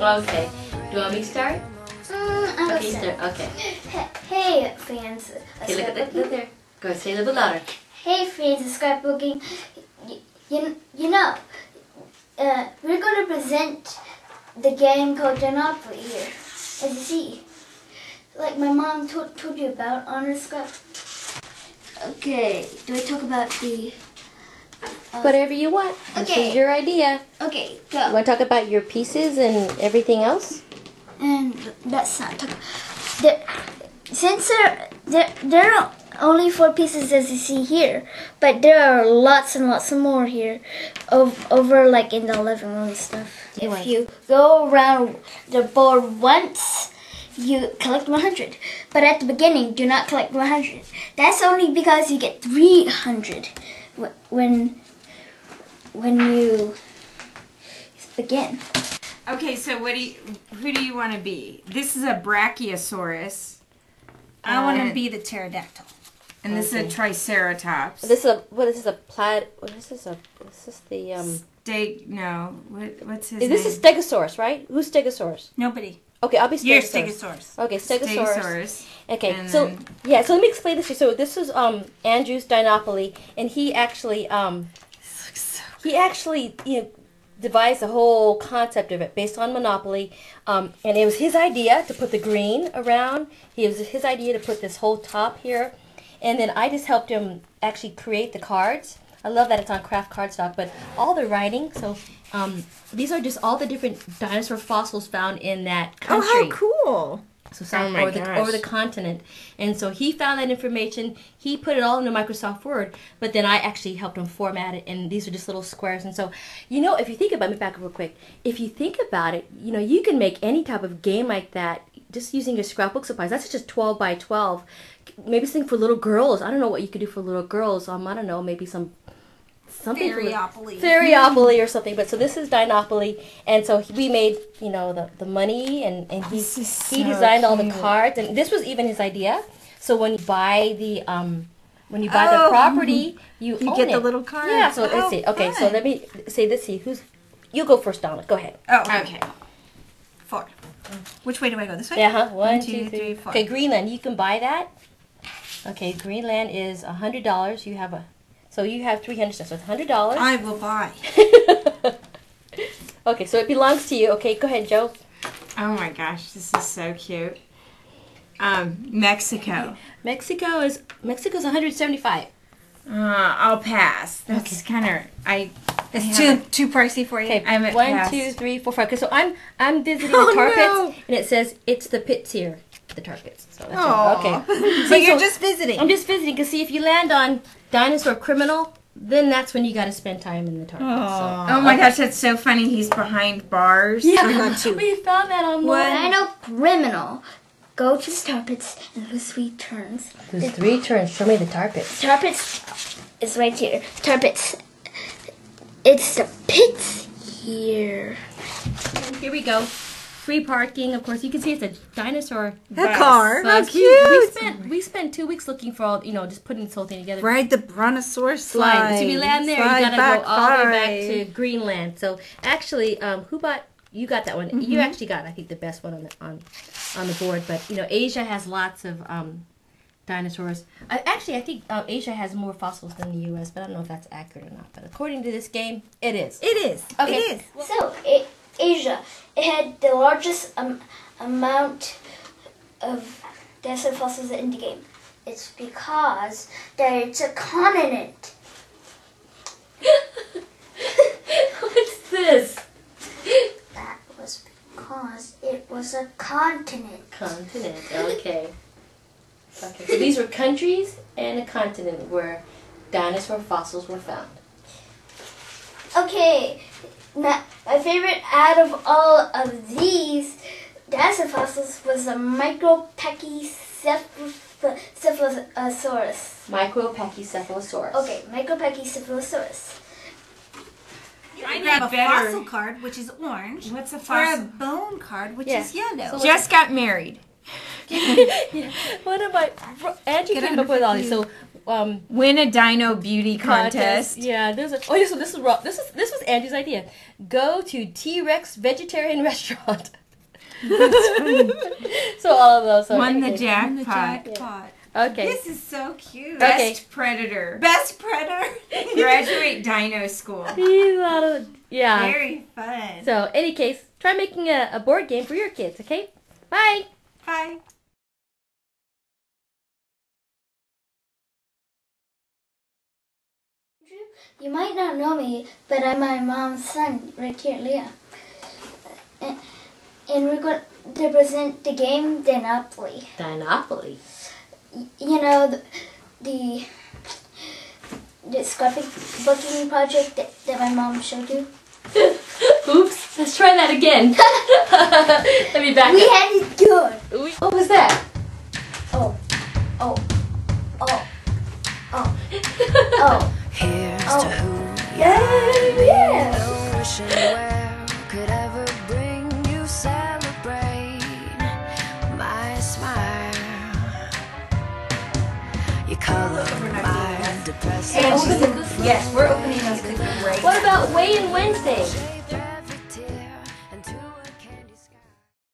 Okay. Do you want me to start? Mm, Okay, you start. Okay. Hey, fans. Okay, look at that. Look there. Go say a little louder. Hey, fans of scrapbooking. Y- You, you know, uh, we're going to present the game called Monopoly here. As you see, like my mom told, told you about on her scrap. Okay, do I talk about the? Uh, Whatever you want. This Okay. is your idea. Okay, You go. want to talk about your pieces and everything else? And that's not talk. There, since there, there, there are only four pieces as you see here, but there are lots and lots more here, over, over like in the living room and stuff. If you go around the board once, you collect 100. But at the beginning, do not collect 100. That's only because you get 300 wh- when when you begin. Okay, so what do you, who do you want to be? This is a Brachiosaurus, I want to be the pterodactyl. and this is a Triceratops. This is a what? this is a plaid? What is this a? This is the um. Steak, no, what, what's his This name? is Stegosaurus, right? Who's Stegosaurus? Nobody. Okay, I'll be You're Stegosaurus. Stegosaurus. Okay, Stegosaurus. Stegosaurus. Okay, And so yeah, so let me explain this to you. So this is um Andrew's Dinopoly, and he actually um he actually you know devised the whole concept of it based on Monopoly, um, and it was his idea to put the green around. He was his idea to put this whole top here, and then I just helped him actually create the cards. I love that it's on craft cardstock, but all the writing. So um, these are just all the different dinosaur fossils found in that country. Oh, how cool. So south Oh over the over the continent, and so he found that information. He put it all into Microsoft Word, but then I actually helped him format it. And these are just little squares. And so, you know, if you think about it, back up real quick. If you think about it, you know, you can make any type of game like that just using your scrapbook supplies. That's just twelve by twelve. Maybe something for little girls. I don't know what you could do for little girls. Um, I don't know, maybe some something for the- Ferriopoly. Ferriopoly or something. But so this is Dinopoly, and so we made you know the, the money, and and he This is he so designed all the cards, and this was even his idea. So when you buy the um when you buy Oh, the property, you You own get the little card. Yeah. So Oh, let's see. Okay. So let me say this. See who's you go first, Donna. Go ahead. Oh, Okay. Four. Which way do I go? This way? Yeah. Huh. One, two, two, three, three, four. Okay. Greenland. You can buy that. Okay. Greenland is a hundred dollars. You have a. So you have three hundred. So it's hundred dollars. I will buy. okay. So it belongs to you. Okay. Go ahead, Joe. Oh my gosh, this is so cute. Um, Mexico. Mexico is Mexico's 175. Uh, I'll pass. That's kind of I. It's I too too pricey for you. Okay, I'm at one, past. two, three, four, five. Okay, so I'm I'm visiting Oh, the tar pits, no. and it says it's the pits here, the tar pits. So that's Aw. it. okay. so you're so- just visiting. I'm just visiting because see if you land on dinosaur criminal, then that's when you got to spend time in the tar pits. So. Oh my gosh, that's so funny. He's behind bars. I got we found that online. What? Dino criminal. Go to the tar pits and do three turns. There's three turns. Show me the tar pits. Tar pits is right here. Tar pits. It's the pits here. Here we go. Free parking, of course. You can see it's a dinosaur. That car. How bus. We, spent we spent two weeks looking for all you know just putting this whole thing together. Ride the brontosaurus slide. slide. So if you land there, Slide you gotta back go all the way back to Greenland. So actually, um, who bought? You got that one. You actually got, I think, the best one on the on on the board. But you know, Asia has lots of um, dinosaurs. Uh, actually, I think uh, Asia has more fossils than the U.S., but I don't know if that's accurate or not. But according to this game, it is. It is. Okay. It is. So, A- Asia, it had the largest um, amount of dinosaur fossils in the game. It's because that it's a continent. What's this? That was because it was a continent. Continent. Okay. Okay. So these were countries and a continent where dinosaur fossils were found. Okay, my, my favorite out of all of these dinosaur fossils was the Micropachycephalosaurus. Micropachycephalosaurus. Okay, Micropachycephalosaurus. I got have a better. fossil card, which is orange, What's a or a fossil? bone card, which Yeah. is yellow. So Just got married. yeah. What about Andrew Get came under up with all these? So um, Win a Dino Beauty contest. Yeah, there's a. Oh, yeah, so this is Rob. This is this was Andrew's idea. Go to T Rex Vegetarian Restaurant. so all of those. So Won the anything. jackpot. jackpot. Okay. This is so cute. Okay. Best predator. Best predator. Graduate Dino School. He's a lot of yeah. Very fun. So any case, try making a, a board game for your kids. Okay. Bye. Bye. You might not know me, but I'm my mom's son, Rick here, Leah. And, and we're going to present the game Dinopoly. Dinopoly. You know, the, the, the scrapbooking project that, that my mom showed you? Oops. Let's try that again. Let me back We up. had it good. We- What was that? Oh, oh, oh, oh, oh. Here's Oh. to who Yeah, yeah. no wishing well could ever bring you celebrate my smile. Your color, my depressing. Yes, we're opening those cookies. What about Wayne Wednesday?